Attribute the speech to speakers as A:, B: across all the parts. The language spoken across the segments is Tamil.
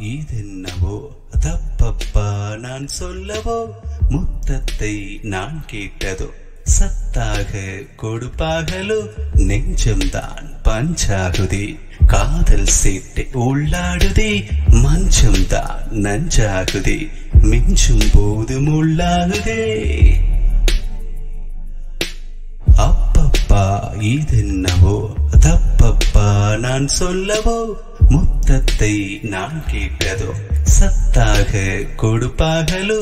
A: இதென்னவோ? தப்பப்பா நான் சொல்லவோ? முத்தத்தை நான் கேட்டதோ? சத்தாக கொடுப்பாகலோ நெஞ்சம்தான் பஞ்சாகுதே. காதல் சேட்டை உள்ளாடுதே. மஞ்சம்தான் நஞ்சாகுதே. மிஞ்சும் போதும் உள்ளாகுதே. அப்பப்பா இதென்னவோ? தப்பப்பா நான் சொல்லவோ? முத்தத்தை நான் கேட்டதோ? சத்தாக கொடுப்பாகலோ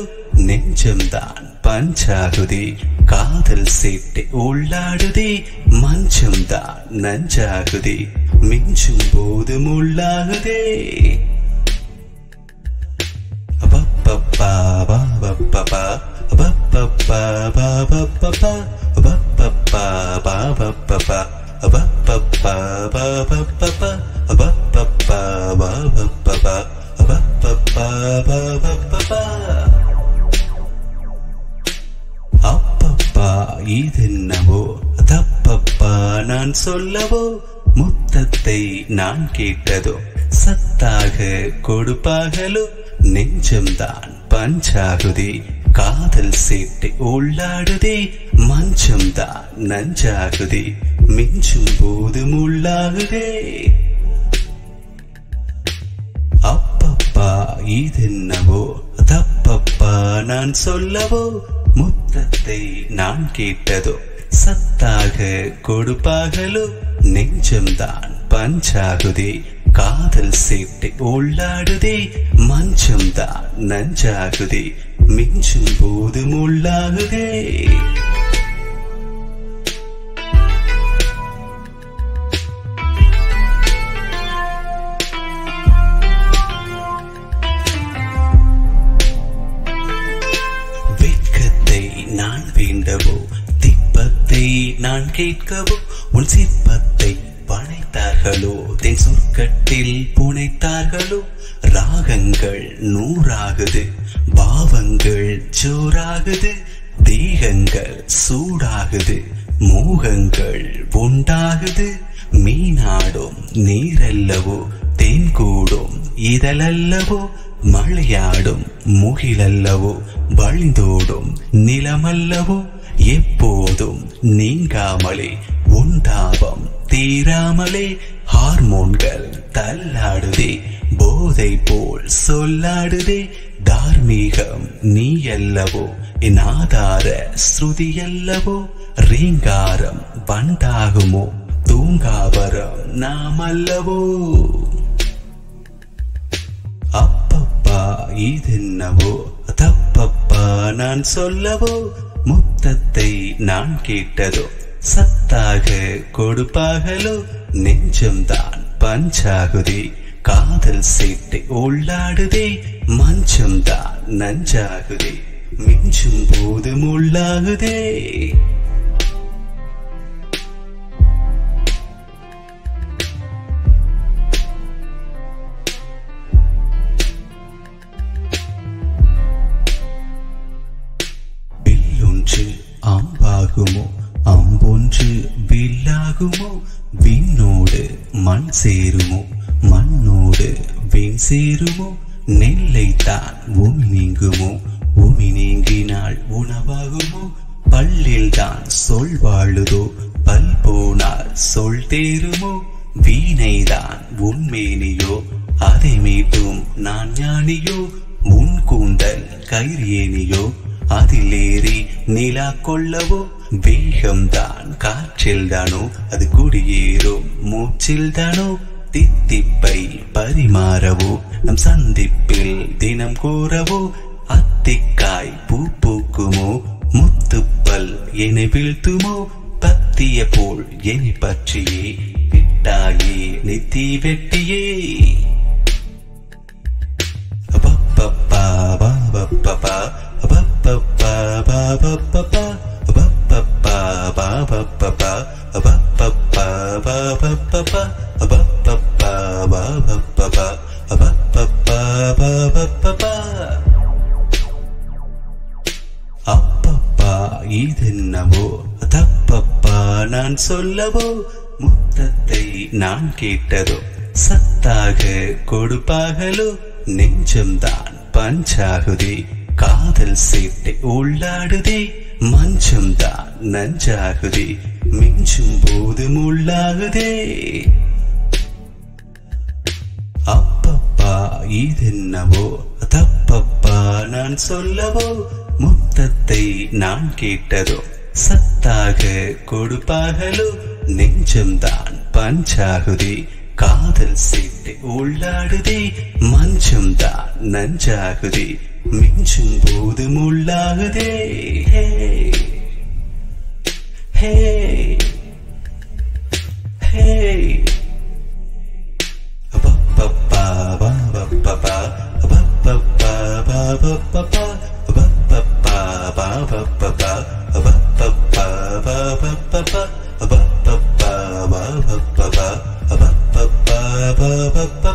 A: நெஞ்சம்தான் பஞ்சாகுதே. காதல் சேட்டை உள்ளாடுதே. மஞ்சம்தான் நஞ்சாகுதே. மிஞ்சும் போது முள்ளாகுதே அப்பப்பா பாபப்பா அப்பப்பா பாபப்பா அப்பப்பா பாபப்பா அப்பப்பா பாபப்பா அப்பப்பா பாபப்பா அப்பப்பா இதென்னவோ தப்பப்பா நான் சொல்லவோ? முத்தத்தை நான் கேட்டதோ? சத்தாக கொடுப்பாகலோ நெஞ்சம்தான் பஞ்சாகுதி. காதல் சேட்டை உள்ளாடுதே. மஞ்சம்தான் நஞ்சாகுதி. மிஞ்சும் போது முள்ளாகுதே இதென்னவோ? தப்பப்பா நான் சொல்லவோ? முத்தத்தை நான் கேட்டதோ? சத்தாக கொடுப்பாகலோ நெஞ்சம்தான் பஞ்சாகுதே. காதல் சேட்டை உள்ளாடுதே. மஞ்சம்தான் நஞ்சாகுதே. மிஞ்சும் போது உள்ளாகுதே. கேட்கவும் கேட்கவோ உன் சிற்பத்தை படைத்தார்களோ தென் சொற்கட்டில் புனைத்தார்களோ? ராகங்கள் நூறாகுது பாவங்கள் ஜோராகுது தேகங்கள் சூடாகுது மோகங்கள் உண்டாகுது. மீனாடும் நீரல்லவோ? தேன்கூடும் இதழல்லவோ? மழையாடும் முகிலல்லவோ? வழிந்தோடும் நிலமல்லவோ? எப்போதும் நீங்காமலே உண்டாபம் தீராமலே ஹார்மோன்கள் தள்ளாடுதே போதை போல் சொல்லாடுதே தார்மீகம் நீ அல்லவோ என் ஆதார ஸ்ருதி அல்லவோ ரீங்காரம் வண்டாகுமோ தூங்காவரம் நாம் அல்லவோ அப்பப்பா இதென்னவோ தப்பப்பா நான் சொல்லவோ? முத்தத்தை நான் கேட்டதோ? சத்தாக கொடுப்பாகலோ நெஞ்சம்தான் பஞ்சாகுதே. காதல் சேட்டை உள்ளாடுதே. மஞ்சம்தான் நஞ்சாகுதே. மிஞ்சும் போது முள்ளாகுதே. விண்ணோடு மண் சேருமோ? மண்ணோடு வெண் சேருமோ? நெல்லை தான் உமி நீங்குமோ? உமி நீங்கினால் உணவாகுமோ? பல்லில் தான் சொல் வாழுதோ? பல் போனால் சொல் தேருமோ வீணைதான் உண்மேனியோ அதை மீட்டும் நான் ஞானியோ? உன் கூந்தல் கயிறியேனியோ அதிலேறி நிலா கொள்ளவோ? வேகம்தான் காற்றில் தானோ அது குடியேறும் மூச்சில் தானோ தித்திப்பை பரிமாறவோ? நம் சந்திப்பில் தினம் கூறவோ? அத்திக்காய் பூ பூக்குமோ? முத்துப்பல் என வீழ்த்துமோ? பத்திய போல் என பற்றியே? விட்டாயே நித்தி வெட்டியே? இதென்னவோ தப்பப்பா நான் சொல்லவோ? முத்தத்தை நான் கேட்டதோ? சத்தாக கொடுப்பாகலோ நெஞ்சம்தான் பஞ்சாகுதே. காதல் சீட்டை உள்ளாடுதே. மஞ்சம்தான் நஞ்சாகுதே. மிஞ்சும் போது முள்ளாகுதே. அப்பப்பா இதென்னவோ? தப்பப்பா நான் சொல்லவோ? முத்தத்தை நான் கேட்டதோ? சத்தாக கொடுப்பாகலோ நெஞ்சம்தான் பஞ்சாகுதே. காதல் சீட்டை உள்ளாடுதே மஞ்சம்தான் நஞ்சாகுதே மிஞ்சும் போது முள்ளாகுதே ஹே ஹே ஹே Ba-ba-ba, ba-ba-ba-ba, ba-ba-ba, ba ba ba